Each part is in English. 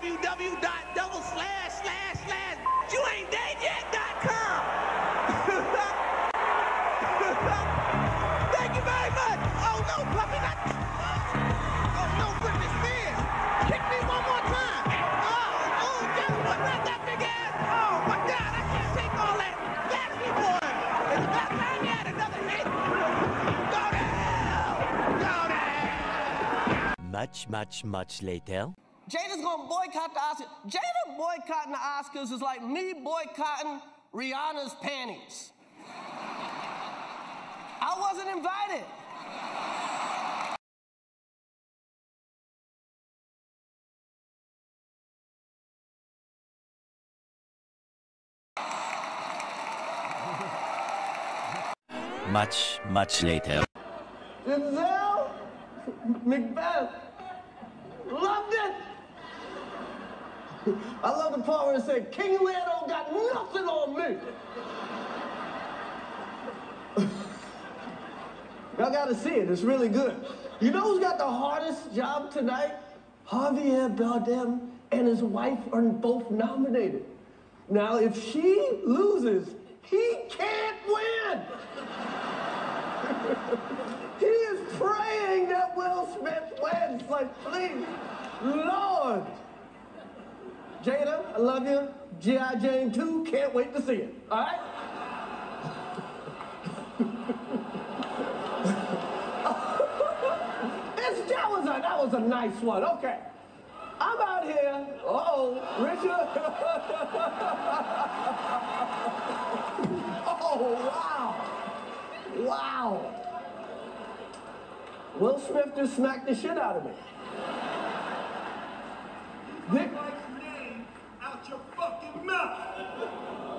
www.double you ain't dead yet.com. Thank you very much. Oh no, puppy, not. Oh no, me. Kick me one more time. Oh, oh, just that big. Oh my God, I can't take all that. Boy. It's about time had another hit. Go. Go. Much, much, much later. Jada's gonna boycott the Oscars. Jada boycotting the Oscars is like me boycotting Rihanna's panties. I wasn't invited. Much, much later. Denzel, Macbeth, loved it. I love the part where it said, King Lear don't got nothing on me. Y'all gotta see it, it's really good. You know who's got the hardest job tonight? Javier Bardem and his wife are both nominated. Now, if she loses, he can't win. he is praying that Will Smith wins. Like, please, Lord. Jada, I love you. G.I. Jane 2, can't wait to see it. All right? That, was a, that was a nice one. Okay. I'm out here. Uh-oh, Richard. oh, wow. Wow. Will Smith just smacked the shit out of me. Nick- wife's name out your fucking mouth.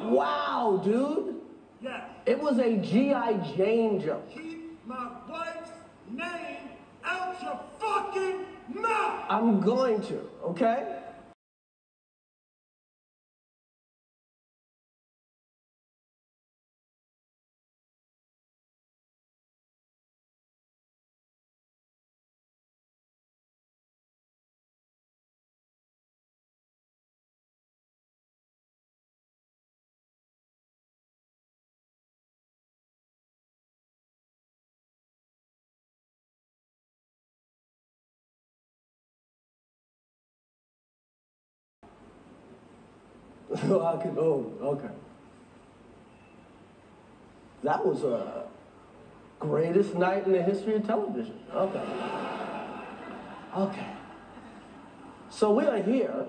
Wow, dude. Yes. It was a G.I. Jane joke. Keep my wife's name out your fucking mouth. I'm going to, okay? Oh, I could, oh, okay. That was a greatest night in the history of television. Okay. Okay. So we are here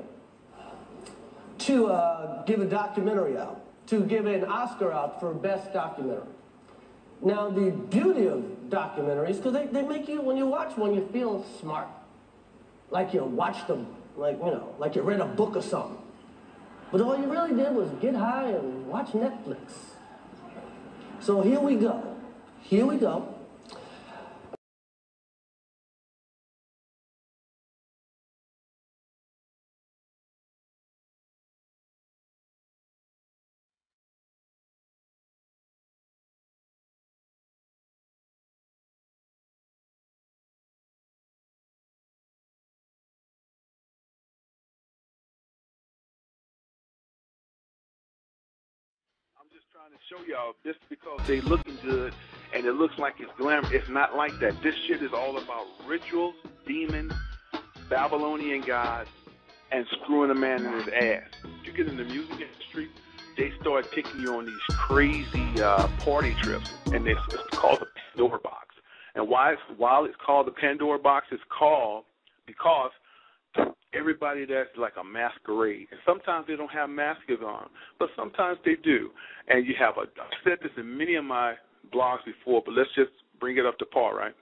to uh, give a documentary out, to give an Oscar out for best documentary. Now, the beauty of documentaries, because they, they make you, when you watch one, you feel smart. Like you watched them, like, you know, like you read a book or something. But all you really did was get high and watch Netflix. So here we go. Here we go. Trying to show y'all this because they looking good and it looks like it's glamour. It's not like that. This shit is all about rituals, demons, Babylonian gods, and screwing a man in his ass. You get in the music industry, they start taking you on these crazy uh, party trips, and it's, it's called the Pandora box. And why it's, while it's called the Pandora box, it's called because everybody that's like a masquerade. And sometimes they don't have masks on, but sometimes they do. And you have a, I've said this in many of my blogs before, but let's just bring it up to par, right?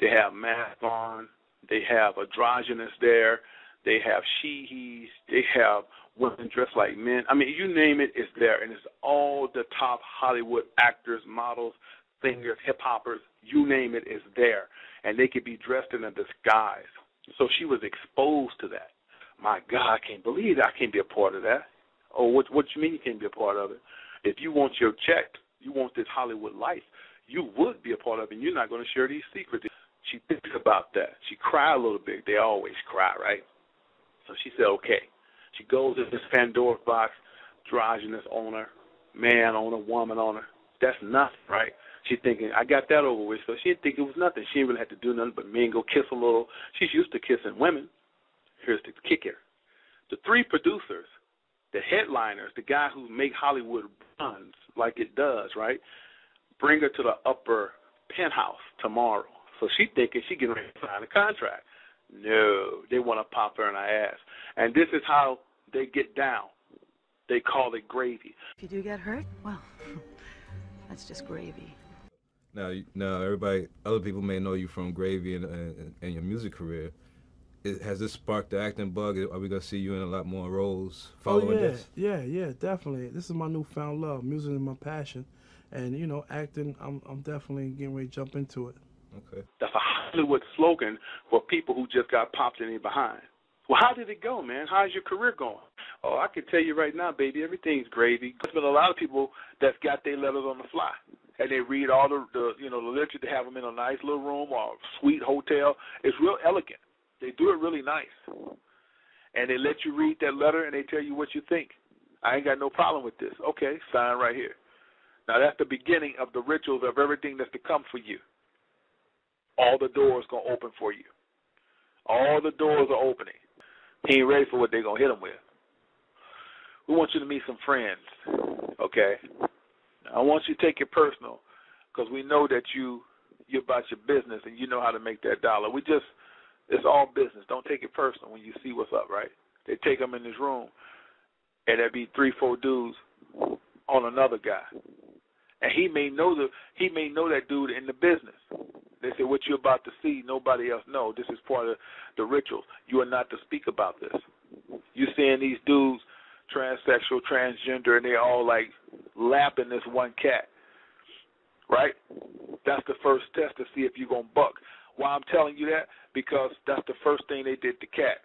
They have masks on, they have androgynous there, they have she-he's, they have women dressed like men. I mean, you name it, it's there. And it's all the top Hollywood actors, models, singers, hip hoppers, you name it, it, is there. And they could be dressed in a disguise. So she was exposed to that. My God, I can't believe that. I can't be a part of that. Oh, what what you mean you can't be a part of it? If you want your check, you want this Hollywood life, you would be a part of it, and you're not going to share these secrets. She thinks about that. She cried a little bit. They always cry, right? So she said, okay. She goes in this Pandora's box, androgynous owner, man owner, woman owner. That's nothing, right? She thinking, I got that over with. So she didn't think it was nothing. She didn't really have to do nothing but go kiss a little. She's used to kissing women. Here's the kicker. The three producers, the headliners, the guy who make Hollywood runs like it does, right? Bring her to the upper penthouse tomorrow. So she thinking she getting ready to sign a contract. No, they want to pop her in her ass. And this is how they get down. They call it gravy. If you do get hurt, well, that's just gravy. Now, now everybody, other people may know you from Gravy and, and, and your music career. It, has this sparked the acting bug? Are we gonna see you in a lot more roles oh, following oh, yeah, this? Yeah, yeah, definitely. This is my newfound love. Music is my passion, and you know, acting. I'm I'm definitely getting ready to jump into it. Okay. That's a Hollywood slogan for people who just got popped in behind. Well, how did it go, man? How's your career going? Oh, I can tell you right now, baby, everything's gravy. There's been a lot of people that's got their letters on the fly, and they read all the, the you know the literature. They have them in a nice little room or sweet hotel. It's real elegant. They do it really nice, and they let you read that letter and they tell you what you think. I ain't got no problem with this. Okay, sign right here. Now that's the beginning of the rituals of everything that's to come for you. All the doors gonna open for you. All the doors are opening. He ain't ready for what they're gonna hit him with. We want you to meet some friends, okay? I want you to take it personal, because we know that you you're about your business and you know how to make that dollar. We just it's all business. Don't take it personal when you see what's up, right? They take them in this room, and there be three, four dudes on another guy, and he may know the he may know that dude in the business. They say what you're about to see, nobody else know. This is part of the rituals. You are not to speak about this. You're seeing these dudes, transsexual, transgender, and they all like lapping this one cat, right? That's the first test to see if you're gonna buck. Why I'm telling you that? Because that's the first thing they did to Cat.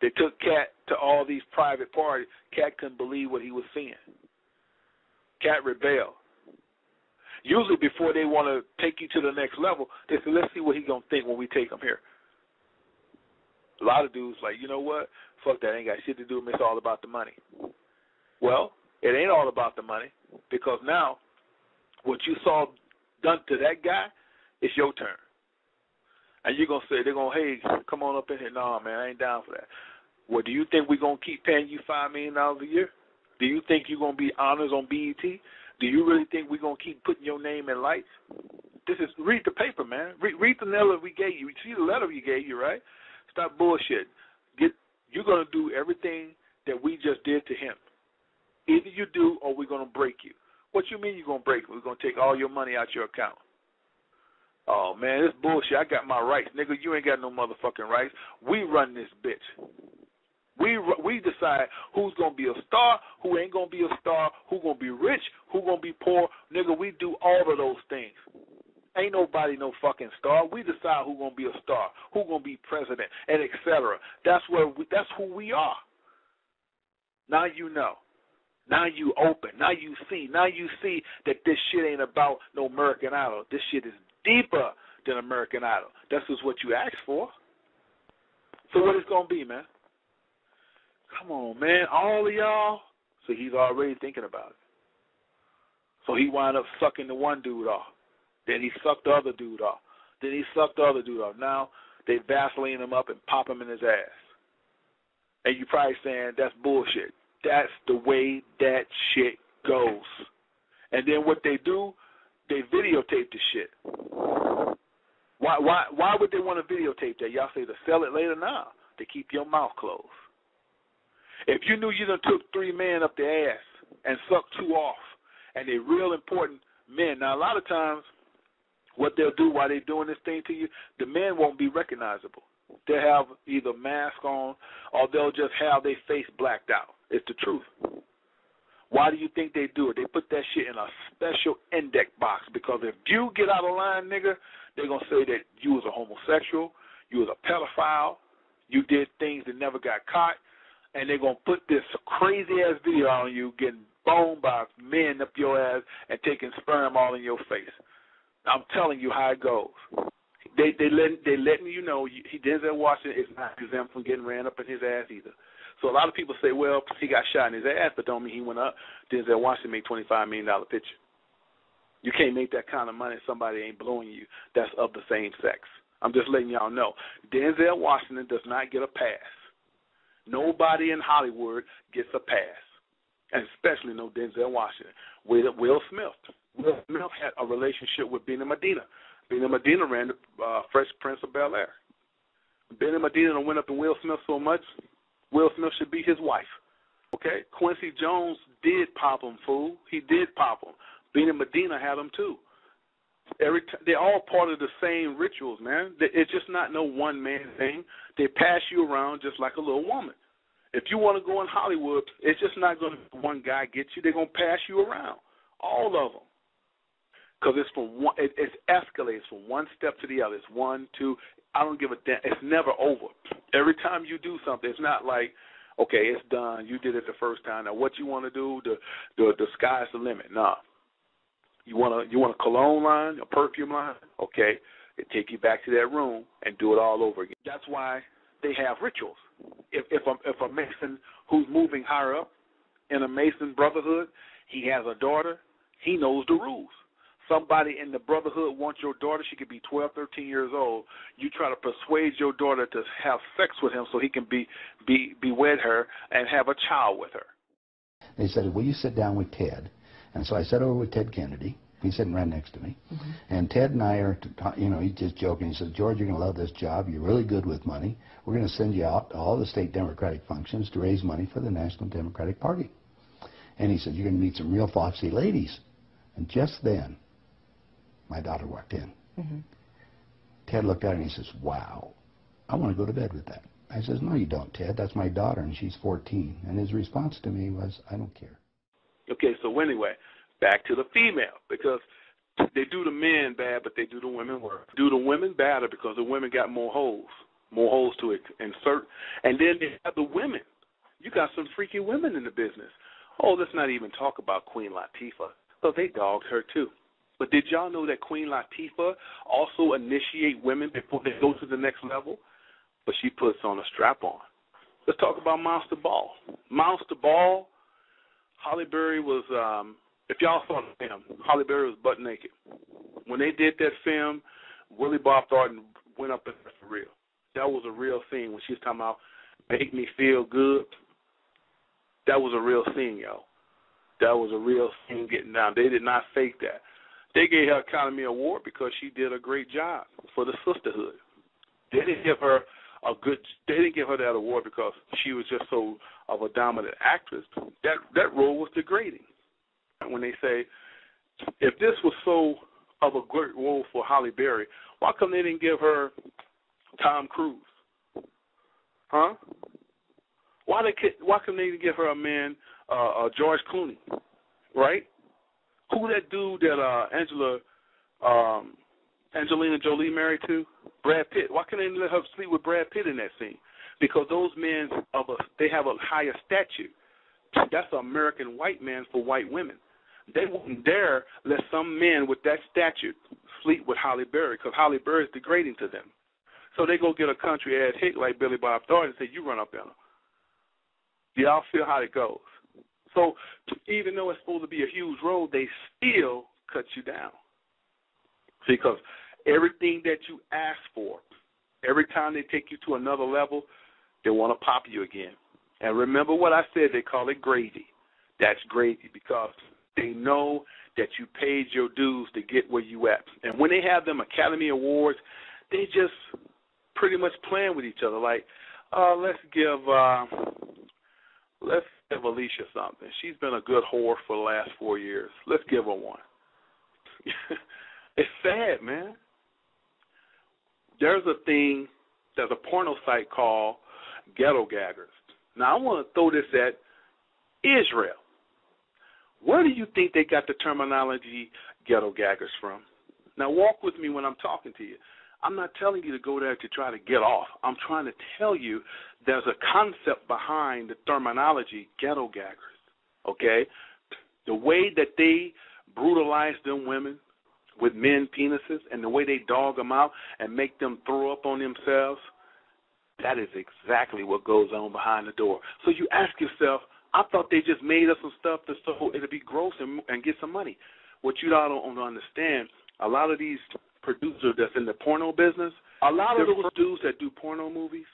They took Cat to all these private parties. Cat couldn't believe what he was seeing. Cat rebelled. Usually, before they want to take you to the next level, they say, "Let's see what he's gonna think when we take him here." A lot of dudes like, you know what? Fuck that. Ain't got shit to do with me. It's all about the money. Well, it ain't all about the money because now, what you saw done to that guy, it's your turn. And you're gonna say they're gonna, hey, come on up in here. No, man, I ain't down for that. Well, do you think we're gonna keep paying you five million dollars a year? Do you think you're gonna be honors on BET? Do you really think we're gonna keep putting your name in lights? This is read the paper, man. Read, read the letter we gave you. See the letter we gave you, right? Stop bullshit. Get you're gonna do everything that we just did to him. Either you do or we're gonna break you. What you mean you're gonna break? We're gonna take all your money out your account. Oh man, this bullshit. I got my rights, nigga. You ain't got no motherfucking rights. We run this bitch. We we decide who's gonna be a star, who ain't gonna be a star, who gonna be rich, who gonna be poor. Nigga, we do all of those things. Ain't nobody no fucking star. We decide who gonna be a star, who gonna be president, and etc. That's where we, that's who we are. Now you know. Now you open. Now you see. Now you see that this shit ain't about no American Idol. This shit is deeper than American Idol. That's just what you asked for. So what it's gonna be, man? Come on, man. All of y'all. So he's already thinking about it. So he wound up sucking the one dude off. Then he sucked the other dude off. Then he sucked the other dude off. Now they Vaseline him up and pop him in his ass. And you probably saying that's bullshit. That's the way that shit goes. And then what they do, they videotape the shit. Why why why would they want to videotape that? Y'all say to sell it later now. To keep your mouth closed. If you knew you done took three men up the ass and sucked two off, and they're real important men. Now a lot of times what they'll do while they're doing this thing to you, the men won't be recognizable. They'll have either mask on or they'll just have their face blacked out. It's the truth. Why do you think they do it? They put that shit in a special index box because if you get out of line, nigga, they're gonna say that you was a homosexual, you was a pedophile, you did things that never got caught, and they're gonna put this crazy ass video on you getting boned by men up your ass and taking sperm all in your face. I'm telling you how it goes. they they let they letting you know he Denzel Washington is not exempt from getting ran up in his ass either. So a lot of people say, well, he got shot in his ass, but don't mean he went up. Denzel Washington made twenty five million dollar picture. You can't make that kind of money if somebody ain't blowing you that's of the same sex. I'm just letting y'all know. Denzel Washington does not get a pass. Nobody in Hollywood gets a pass, and especially no Denzel Washington. Will, Will Smith. Will Smith had a relationship with Benny Medina. Benny Medina ran the uh, Fresh Prince of Bel Air. Benny Medina went up to Will Smith so much, Will Smith should be his wife. Okay, Quincy Jones did pop him, fool. He did pop him. Benny Medina had him too. Every t- they're all part of the same rituals, man. It's just not no one man thing. They pass you around just like a little woman. If you want to go in Hollywood, it's just not going to one guy get you. They're going to pass you around, all of them, because it's from one. It, it escalates from one step to the other. It's one, two. I don't give a damn. It's never over. Every time you do something, it's not like, okay, it's done. You did it the first time. Now, what you want to do? The the the sky's the limit. Nah, you want a you want a cologne line, a perfume line? Okay, it take you back to that room and do it all over again. That's why they have rituals. If if a if a Mason who's moving higher up in a Mason brotherhood, he has a daughter, he knows the rules. Somebody in the brotherhood wants your daughter, she could be 12, 13 years old. You try to persuade your daughter to have sex with him so he can be be be with her and have a child with her. They said, "Will you sit down with Ted?" And so I sat over with Ted Kennedy. He's sitting right next to me. Mm-hmm. And Ted and I are, you know, he's just joking. He says, George, you're going to love this job. You're really good with money. We're going to send you out to all the state Democratic functions to raise money for the National Democratic Party. And he said, you're going to meet some real foxy ladies. And just then, my daughter walked in. Mm-hmm. Ted looked at her and he says, wow, I want to go to bed with that. I says, no, you don't, Ted. That's my daughter, and she's 14. And his response to me was, I don't care. Okay, so anyway, back to the female because they do the men bad, but they do the women worse. Do the women badder because the women got more holes, more holes to insert, and then they have the women. You got some freaky women in the business. Oh, let's not even talk about Queen Latifah. So they dogged her too. But did y'all know that Queen Latifah also initiate women before they go to the next level? But she puts on a strap on. Let's talk about Monster Ball. Monster Ball Halle Berry was, um, if y'all saw the film, Halle Berry was butt naked. When they did that film, Willie Bob Thornton went up there for real. That was a real scene when she was talking about make me feel good. That was a real scene, yo. That was a real scene getting down. They did not fake that. They gave her Academy Award because she did a great job for the sisterhood. They didn't give her a good. They didn't give her that award because she was just so of a dominant actress. That that role was degrading. When they say, if this was so of a great role for Halle Berry, why come they didn't give her Tom Cruise? Huh? Why they why come they didn't give her a man uh, uh George Clooney? Right? Who that dude that uh Angela um Angelina Jolie married to? Brad Pitt. Why can't they let her sleep with Brad Pitt in that scene? Because those men of a they have a higher statute. That's an American white man for white women. They wouldn't dare let some men with that statute sleep with Halle Berry because Halle Berry is degrading to them. So they go get a country ass hick like Billy Bob Thornton and say, "You run up in her." Do y'all feel how it goes? So even though it's supposed to be a huge road, they still cut you down because everything that you ask for, every time they take you to another level, they want to pop you again. And remember what I said, they call it gravy. That's gravy because they know that you paid your dues to get where you at. And when they have them Academy Awards, they just pretty much playing with each other. Like, uh, let's give uh, let's give Alicia something. She's been a good whore for the last four years. Let's give her one. it's sad, man there's a thing, there's a porno site called Ghetto Gaggers. Now I want to throw this at Israel. Where do you think they got the terminology ghetto gaggers from? Now walk with me when I'm talking to you. I'm not telling you to go there to try to get off. I'm trying to tell you there's a concept behind the terminology ghetto gaggers. Okay? The way that they brutalize them women, with men penises and the way they dog them out and make them throw up on themselves, that is exactly what goes on behind the door. So you ask yourself, I thought they just made us some stuff to so it'll be gross and, and get some money. What you don't understand, a lot of these producers that's in the porno business, a lot of those dudes that do porno movies,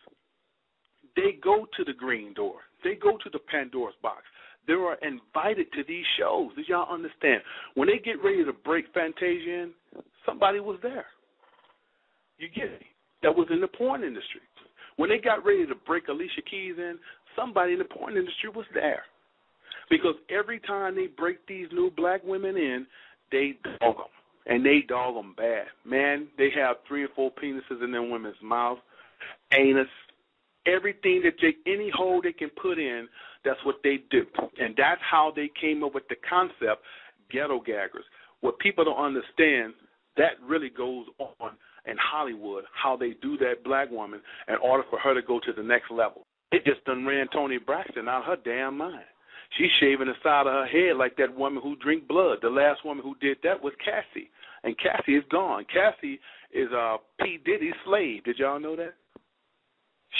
they go to the green door. They go to the Pandora's box. They are invited to these shows. Did y'all understand? When they get ready to break Fantasia in, somebody was there. You get it? That was in the porn industry. When they got ready to break Alicia Keys in, somebody in the porn industry was there. Because every time they break these new black women in, they dog them. And they dog them bad. Man, they have three or four penises in their women's mouth, anus, everything that they, any hole they can put in, that's what they do. And that's how they came up with the concept ghetto gaggers. What people don't understand, that really goes on in Hollywood, how they do that black woman in order for her to go to the next level. It just done ran Toni Braxton out of her damn mind. She's shaving the side of her head like that woman who drink blood. The last woman who did that was Cassie, and Cassie is gone. Cassie is uh P Diddy's slave. Did y'all know that?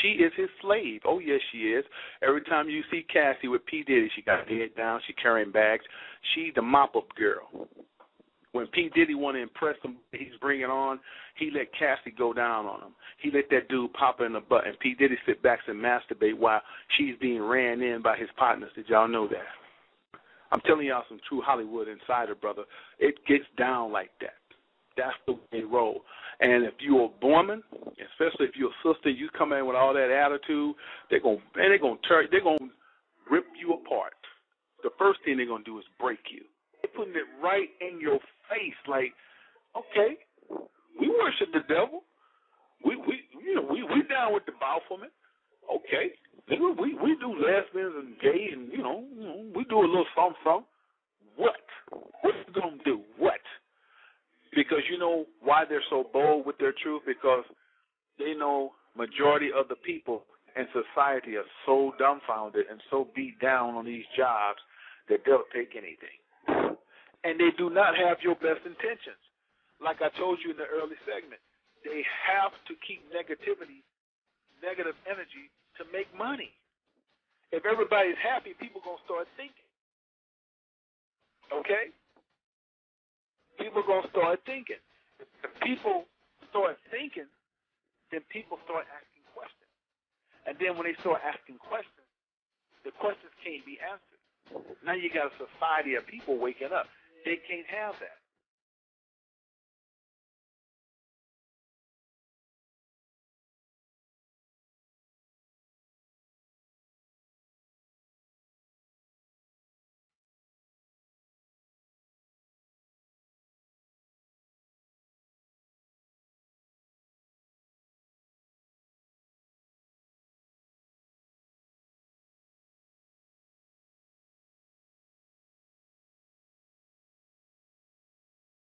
She is his slave. Oh yes, she is. Every time you see Cassie with P Diddy, she got her head down. She carrying bags. She the mop up girl. When P Diddy want to impress him, he's bringing on. He let Cassie go down on him. He let that dude pop in the butt, and P Diddy sit back and masturbate while she's being ran in by his partners. Did y'all know that? I'm telling y'all some true Hollywood insider, brother. It gets down like that. That's the way they roll. And if you're a woman, especially if you're a sister, you come in with all that attitude, they're gonna man, they're gonna tear, they're gonna rip you apart. The first thing they're gonna do is break you. They're putting it right in your face, like, okay, we worship the devil. We we you know we we down with the Baphomet. Okay, we we do lesbians and gay and you know, you know we do a little something something. What? What you gonna do? What? Because you know why they're so bold with their truth? Because they know majority of the people in society are so dumbfounded and so beat down on these jobs that they'll take anything. And they do not have your best intentions. Like I told you in the early segment, they have to keep negativity, negative energy to make money. If everybody's happy, people gonna start thinking. Okay? People gonna start thinking. If people start thinking, then people start asking questions. And then when they start asking questions, the questions can't be answered. Now you got a society of people waking up. They can't have that.